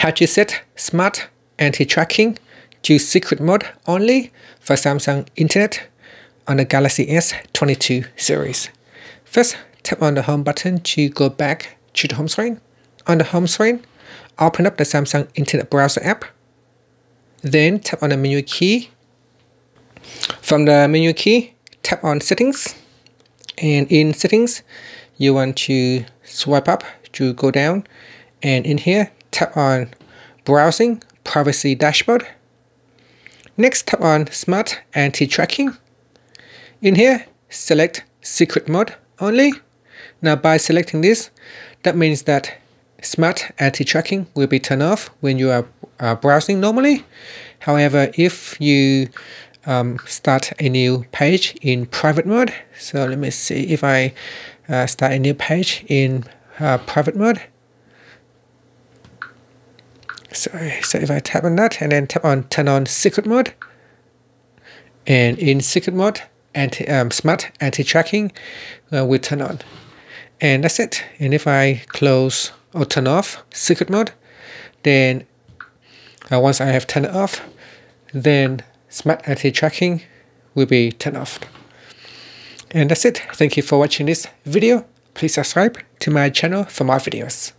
how to set smart anti-tracking to secret mode only for Samsung Internet on the Galaxy S22 series. First, tap on the home button to go back to the home screen. On the home screen, open up the Samsung Internet Browser app. Then tap on the menu key. From the menu key, tap on settings. And in settings, you want to swipe up to go down. And in here, tap on browsing privacy dashboard. Next, tap on smart anti-tracking. In here, select secret mode only. Now by selecting this, that means that smart anti-tracking will be turned off when you are uh, browsing normally. However, if you um, start a new page in private mode, so let me see if I uh, start a new page in uh, private mode. So, so if I tap on that and then tap on turn on secret mode, and in secret mode, anti um, smart anti-tracking uh, will turn on, and that's it. And if I close or turn off secret mode, then uh, once I have turned it off, then smart anti-tracking will be turned off. And that's it. Thank you for watching this video. Please subscribe to my channel for more videos.